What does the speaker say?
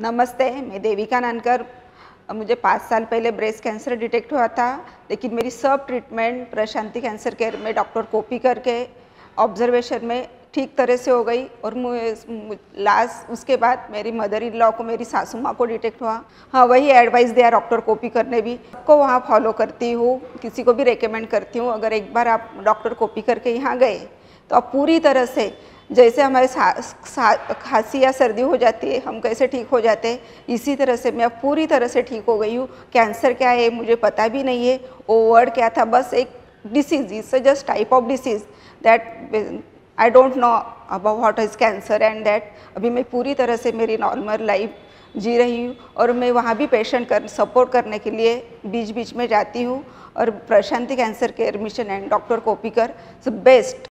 नमस्ते, मैं देविका नानकर। मुझे पाँच साल पहले ब्रेस्ट कैंसर डिटेक्ट हुआ था, लेकिन मेरी सब ट्रीटमेंट प्रशांति कैंसर केयर में डॉक्टर कॉपी करके ऑब्जर्वेशन में ठीक तरह से हो गई और लास्ट उसके बाद मेरी मदर इन लॉ को, मेरी सासू माँ को डिटेक्ट हुआ। हाँ वही एडवाइस दिया डॉक्टर कॉपी करने भी। को वहाँ फॉलो करती हूँ, किसी को भी रिकमेंड करती हूँ। अगर एक बार आप डॉक्टर कॉपी करके यहाँ गए तो आप पूरी तरह से जैसे हमारे खांसी या सर्दी हो जाती है, हम कैसे ठीक हो जाते हैं? इसी तरह से मैं पूरी तरह से ठीक हो गई हूँ। कैंसर क्या है, मुझे पता भी नहीं है। वो वर्ड क्या था, बस एक disease it's just type of disease that I don't know about what is cancer and that अभी मैं पूरी तरह से मेरी नॉर्मल लाइफ जी रही हूँ और मैं वहाँ भी पेशेंट कर सपोर्ट करने के लिए बीच बीच में जाती हूँ और Prashanti cancer care mission and doctor Kopikar best